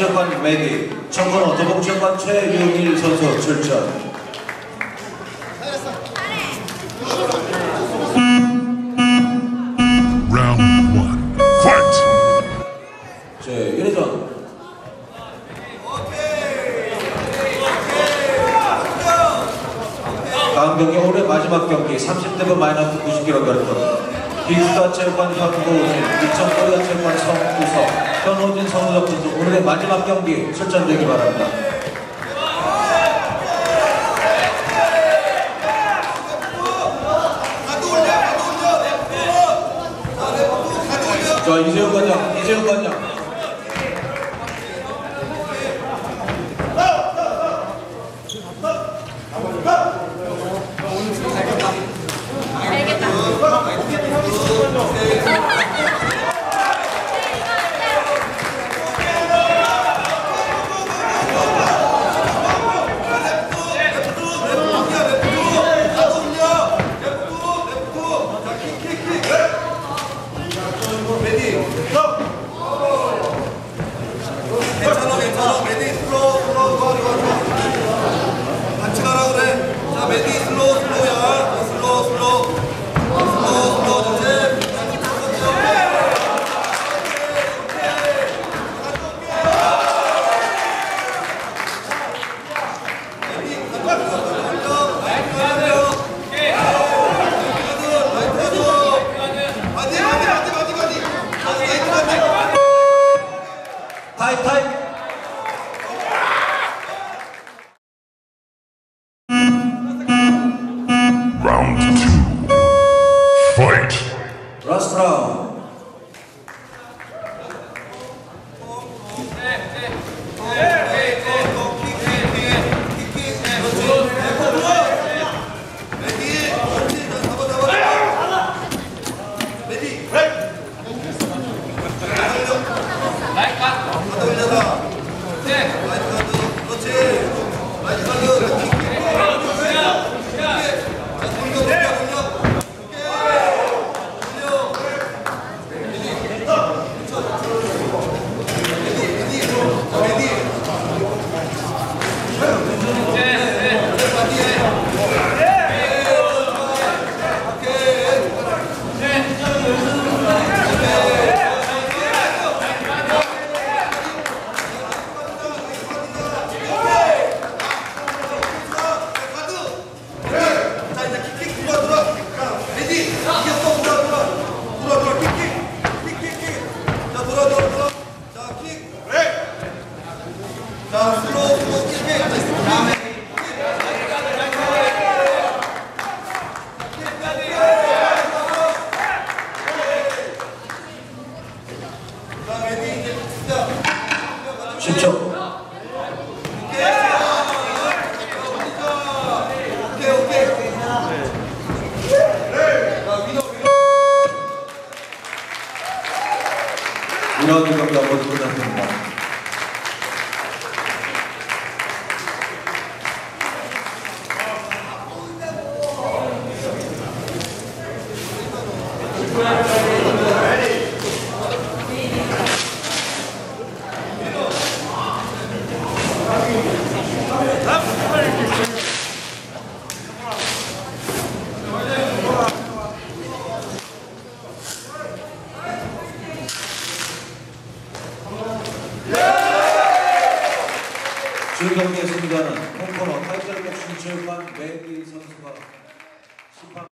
체육관 메디, 청건호 도봉체육관 최용일 선수 출전. Round one. Fight! 제 1회전. 다음 경기 올해 마지막 경기 30대분 마이너스 90kg 결선 기숙사 체육관 현고우진, 이천코리아 체육관 성구석, 현호진 성우석 선수 오늘의 마지막 경기 출전되기 바랍니다. 자 이재훈 관장, 이재훈 관장. 타임 10초. 오케이 오케이 자 위너 위너 2라운드 경기가 모두 끝났습니다. 주 경기의 승자는 홍코너 타이틀 복싱 체육관 메디 선수가 심판